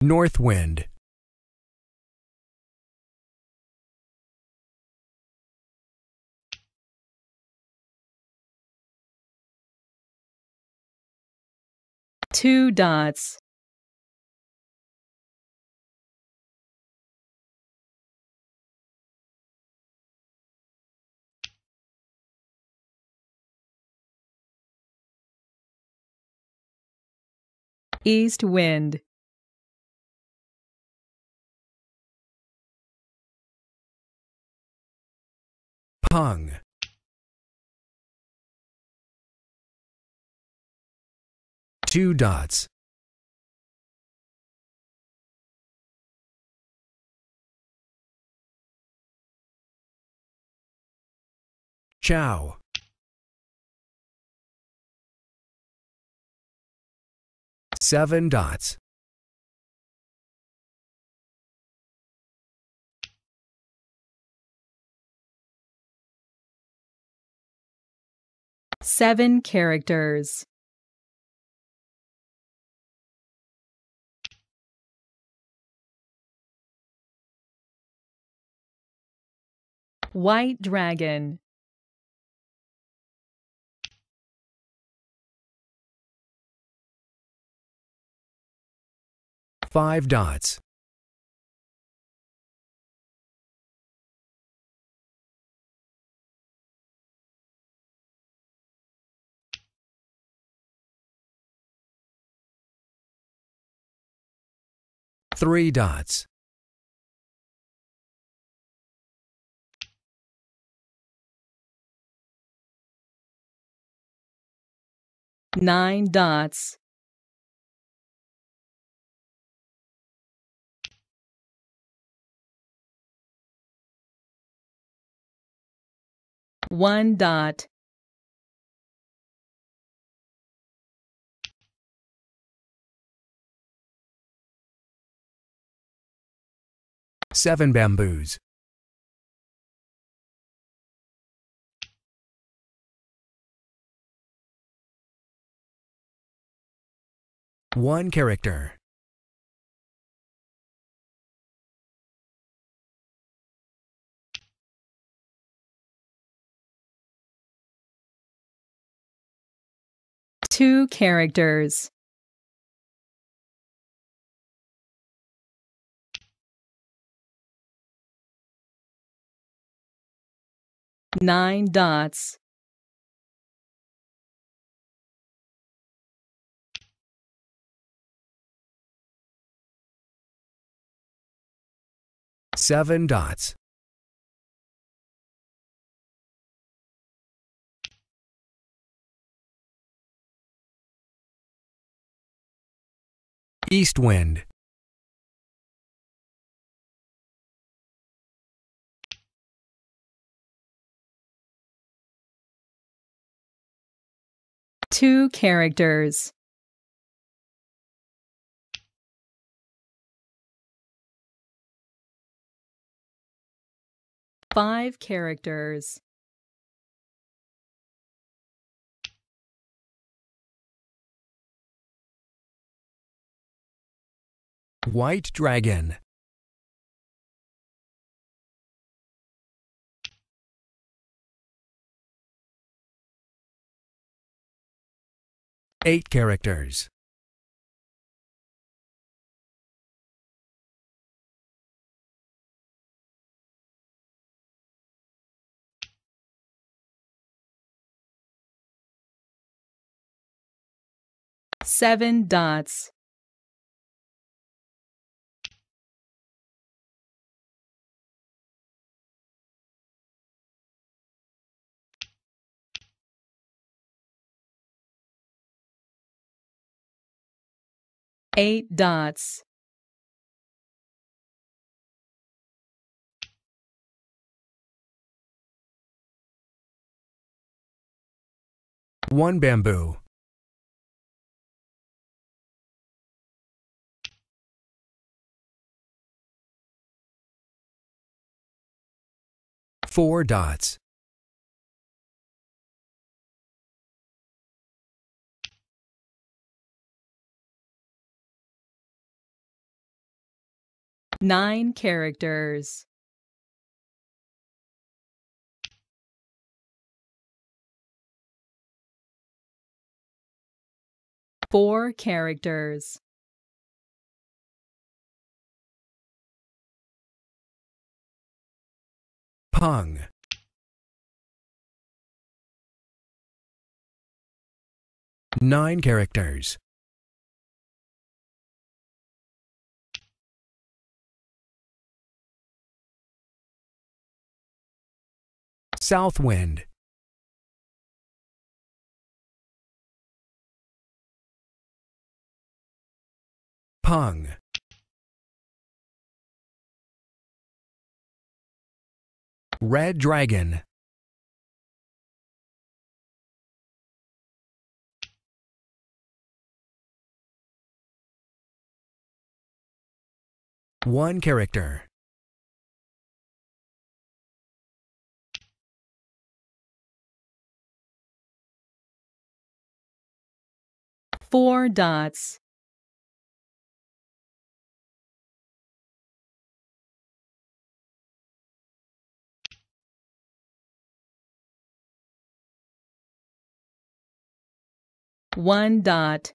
North wind. Two dots. East wind. Pung. Two dots. Chow. Seven dots. Seven characters. White dragon. Five dots. Three dots. Nine dots. One dot. Seven bamboos. One character. Two characters. Nine dots. Seven dots. East wind. Two characters. Five characters. White dragon. Eight characters. Seven dots. Eight dots. One bamboo. Four dots. Nine characters. Four characters. Pung. Nine characters. Southwind. Pung. Red Dragon. One character. Four dots. One dot.